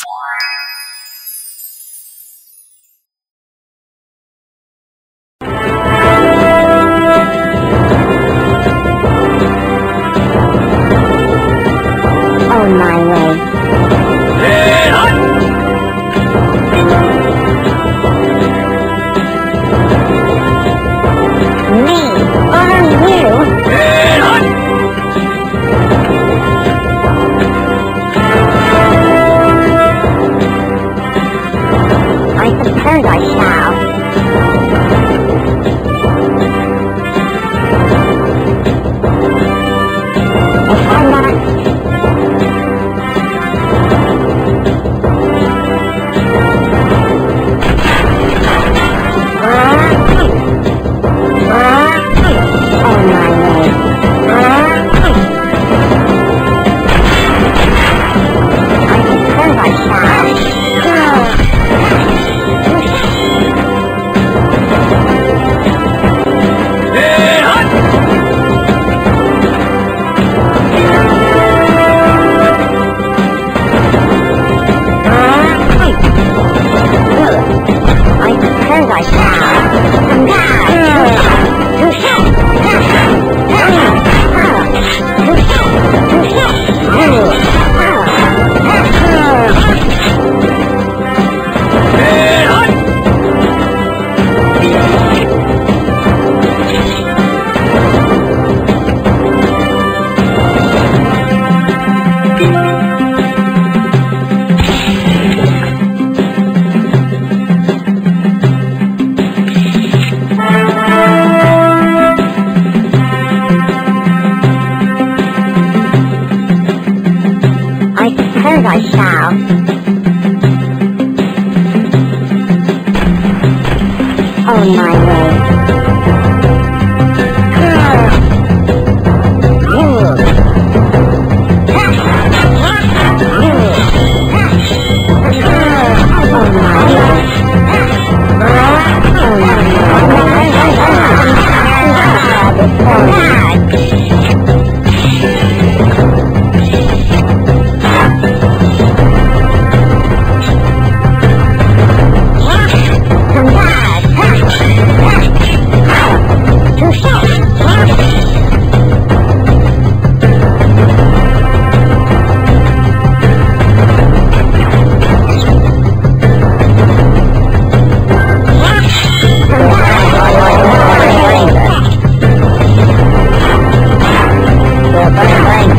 Four. Where I shall. On my way. 上，上。啊！怎么了？